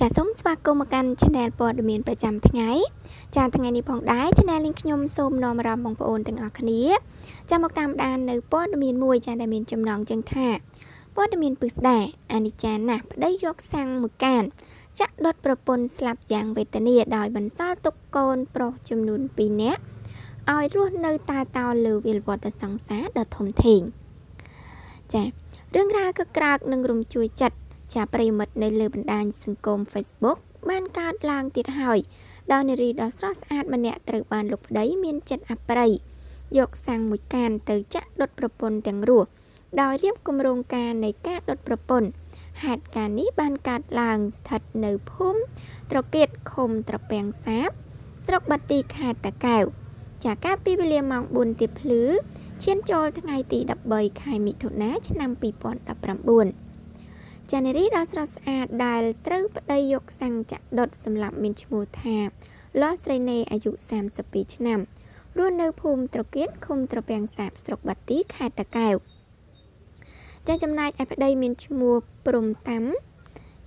ចាសូមស្វាគមន៍មកកាន់ Channel ព័ត៌មានប្រចាំថ្ងៃចាថ្ងៃនេះផងដែរ Channel នេះខ្ញុំសូមនាំអារម្មណ៍បងប្អូនទាំងអស់គ្នាចាមកតាមដាននៅព័ត៌មានមួយចាដែលមានចំណងជើងថាព័ត៌មានពិស្ដាអានិចាណាស់ប្តីយកសាំងមួយកានចាក់ដុតប្រពន្ធស្លាប់យ៉ាងវេទនាដោយបន្សល់ទុកកូនប្រុសចំនួន2នាក់ឲ្យរស់នៅតាតោលើវិលវត្តសង្សារដ៏ធំធេងចារឿងរ៉ាវគឺក្រើកនឹងរំជួយចិត្ត ជាប្រិមិត្តនៅលើបណ្ដាញសង្គម Facebook បានកើតឡើងទៀតហើយដោយនារីដ៏ស្រស់ស្អាតម្នាក់ត្រូវបានលោកប្តីមានចិត្តអប្រិយយកសាំងមួយកានទៅចាក់ដុតប្រពន្ធទាំងរស់ដោយរៀបគម្រោងការនៃការដុតប្រពន្ធហេតុការណ៍នេះបានកើតឡើងស្ថិតនៅភូមិត្រកៀតឃុំត្រពាំងសាប ស្រុកបាទីខេត្តតាកែវចាកាលពីវេលាម៉ោង4ទៀបភ្លឺឈានចូលថ្ងៃទី13ខែមិថុនាឆ្នាំ2019 ចានារីដ៏ស្រស់ស្អាតដែលត្រូវប្តីយកសាំងចាក់ដុតសម្រាប់មានឈ្មោះថាលោះស្រីនេអាយុ32ឆ្នាំរស់នៅភូមិត្រកៀតឃុំត្រពាំងសាបស្រុកបាទីខេត្តតាកែវចាចំណែកឯប្តីមានឈ្មោះព្រំតាំ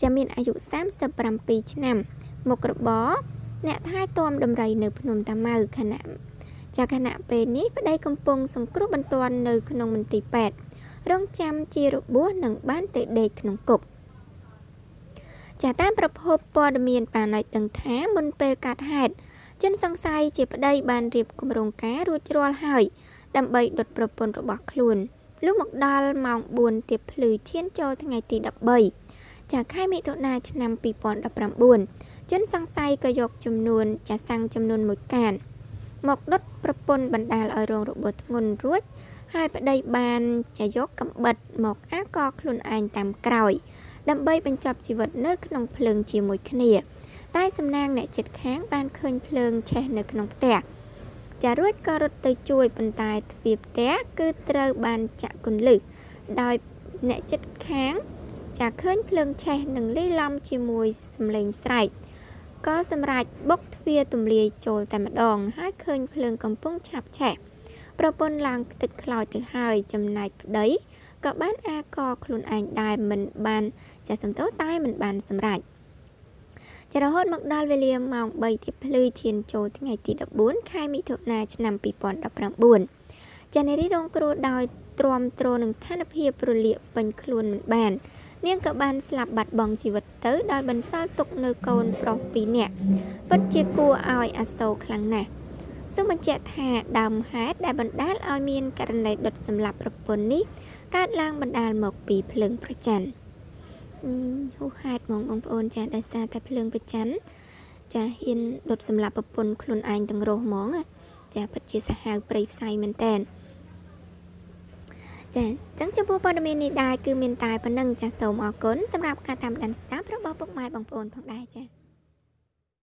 ចាមានអាយុ37ឆ្នាំ មុខរបរអ្នកថែទាំដំរីនៅភ្នំតាម៉ៅខណៈចាខណៈពេលនេះប្តីកំពុងសង្គ្រោះបន្ទាន់នៅក្នុងមន្ទីរពេទ្យ រងចាំជារបួសនិងបានទៅដេកក្នុងគុកចាតាមប្រភពព័ត៌មានបានឲ្យដឹងថាមុនពេលកាត់ហេតុជនសង្ស័យជាប្តីបានរៀបគម្រោងការរួចរាល់ហើយ ដើម្បីដុតប្រពន្ធរបស់ខ្លួនលុះមកដល់ម៉ោង4ទៀបភ្លឺឈានចូលថ្ងៃទី13ចាខែមិថុនាឆ្នាំ2019ជនសង្ស័យក៏យកចំនួនចាសាំងចំនួន1កានមកដុតប្រពន្ធបណ្ដាលឲ្យរងរបួសធ្ងន់រួច ហើយប្តីបានចាយកកំបិតមកអាកខ្លួនឯងតាមក្រោយ ដើម្បីបញ្ចប់ជីវិតនៅក្នុងភ្លើងជាមួយគ្នា តែសំណាងអ្នកចិត្តខាងបានឃើញភ្លើងឆេះនៅក្នុងផ្ទះចារួចក៏រត់ទៅជួយប៉ុន្តែទ្វារផ្ទះគឺត្រូវបានចាក់គន្លឹះដោយអ្នកចិត្តខាង ចាឃើញភ្លើងឆេះនិងលីឡំជាមួយសំឡេងស្រែកក៏សម្រេចបុកទ្វារទម្លាយចូលតែម្ដង ហើយឃើញភ្លើងកំពុងឆាប់ឆេះ ប្រពន្ធឡើងខ្ទេចខ្លោចទៅហើយចំណែកប្តីក៏បានអាកខ្លួនឯងដែរមិនបានចាសំទោសតែមិនបានសម្រេចចរហូតមកដល់វេលាម៉ោង3ទីភ្លឺឈានចូលថ្ងៃទី14ខែមិថុនាឆ្នាំ2019ចានារីរងគ្រោះដោយទ្រាំទ្រនឹងស្ថានភាពរលាកពេញខ្លួនមិនបាន នាងក៏បានស្លាប់បាត់បង់ជីវិតទៅដោយបន្សល់ទុកនៅកូនប្រុស2នាក់ពិតជាគួរឲ្យអាសូរខ្លាំងណាស់ សូមបញ្ជាក់ថាដើមហេតុដែលបណ្ដាលឲ្យមានករណីដុតសម្លាប់ប្រពន្ធនេះកើតឡើងបណ្ដាលមកពីភ្លើងប្រច័ណ្ឌហូហេតុហ្មងបងប្អូនចាដោយសារតែភ្លើងប្រច័ណ្ឌចាហ៊ានដុតសម្លាប់ប្រពន្ធខ្លួនឯងទាំងរស់ហ្មងចាពិតជាសាហាវព្រៃផ្សៃមែនតែនចាអញ្ចឹងចំពោះព័ត៌មាននេះដែរគឺមានតែប៉ុណ្្នឹងចាសូមអរគុណសម្រាប់ការតាមដានស្ដាប់របស់ពុកម៉ែបងប្អូនផងដែរចា